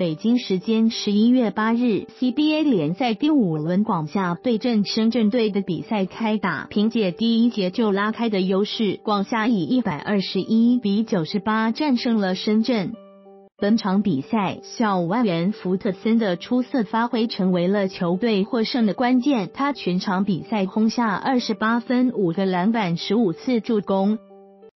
北京时间十一月八日，CBA 联赛第五轮广厦对阵深圳队的比赛开打。凭借第一节就拉开的优势，广厦以一百二十一比九十八战胜了深圳。本场比赛，小外援福特森的出色发挥成为了球队获胜的关键。他全场比赛轰下二十八分、五个篮板、十五次助攻。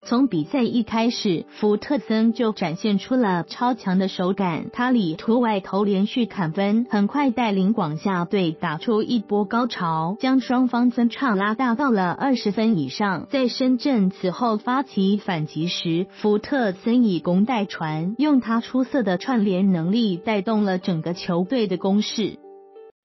从比赛一开始，福特森就展现出了超强的手感，他里突外投连续砍分，很快带领广厦队打出一波高潮，将双方分差拉大到了二十分以上。在深圳此后发起反击时，福特森以攻代传，用他出色的串联能力带动了整个球队的攻势。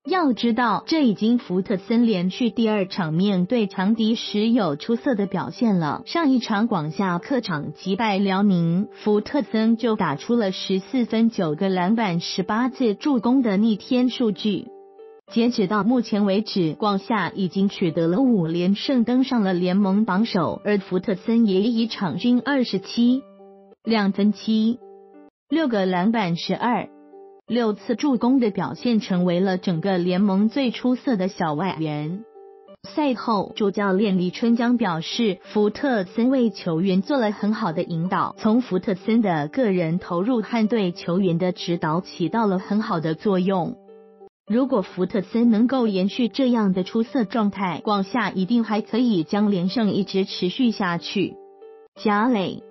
要知道，这已经福特森连续第二场面对强敌时有出色的表现了。上一场广厦客场击败辽宁，福特森就打出了十四分、九个篮板、十八次助攻的逆天数据。截止到目前为止，广厦已经取得了五连胜，登上了联盟榜首，而福特森也以场均二十七两分、七六个篮板、十二。六次助攻的表现，成为了整个联盟最出色的小外援。赛后，主教练李春江表示，福特森为球员做了很好的引导，从福特森的个人投入和对球员的指导起到了很好的作用。如果福特森能够延续这样的出色状态，广厦一定还可以将连胜一直持续下去。贾磊。